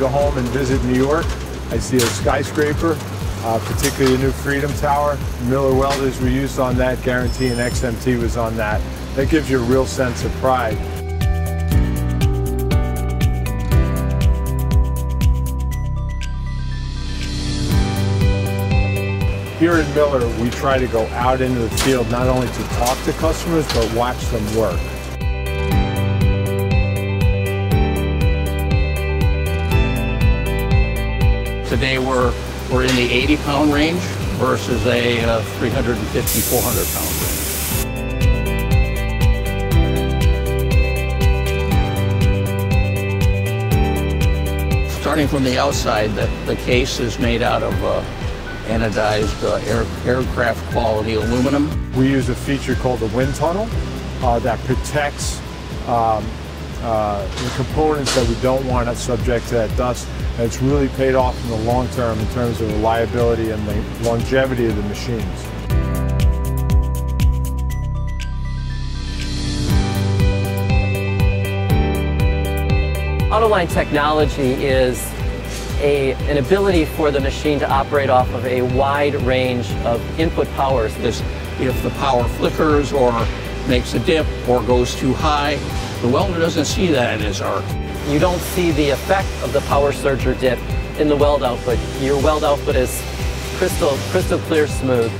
go home and visit New York, I see a skyscraper, uh, particularly the new Freedom Tower. Miller Welders were used on that, Guarantee and XMT was on that. That gives you a real sense of pride. Here at Miller, we try to go out into the field not only to talk to customers, but watch them work. Today we're, we're in the 80 pound range versus a uh, 350, 400 pound range. Starting from the outside, the, the case is made out of uh, anodized uh, air, aircraft quality aluminum. We use a feature called the wind tunnel uh, that protects um, uh, the components that we don't want to subject to that dust. And it's really paid off in the long term in terms of reliability and the longevity of the machines. Autoline technology is a, an ability for the machine to operate off of a wide range of input powers. This, if the power flickers or makes a dip or goes too high, the welder doesn't see that in his arc. You don't see the effect of the power surge or dip in the weld output. Your weld output is crystal, crystal clear smooth.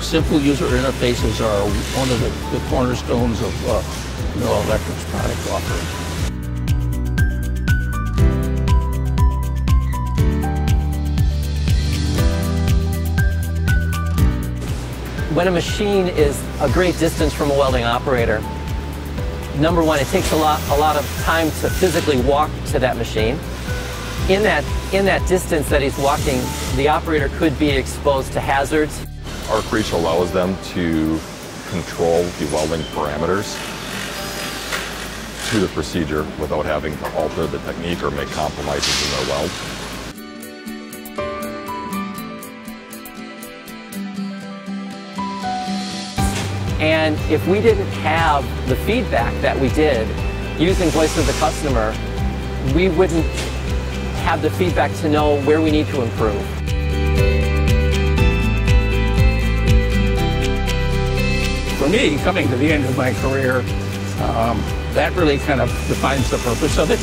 Simple user interfaces are one of the, the cornerstones of uh, Miller Electric's product offering. When a machine is a great distance from a welding operator, number one, it takes a lot, a lot of time to physically walk to that machine. In that, in that distance that he's walking, the operator could be exposed to hazards. Arc Reach allows them to control the welding parameters to the procedure without having to alter the technique or make compromises in their weld. And if we didn't have the feedback that we did using Voice of the Customer, we wouldn't have the feedback to know where we need to improve. For me, coming to the end of my career, um, that really kind of defines the purpose of it.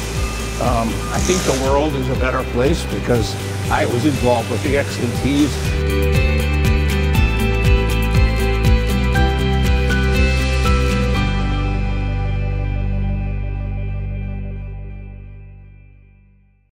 Um, I think the world is a better place because I was involved with the XMTs.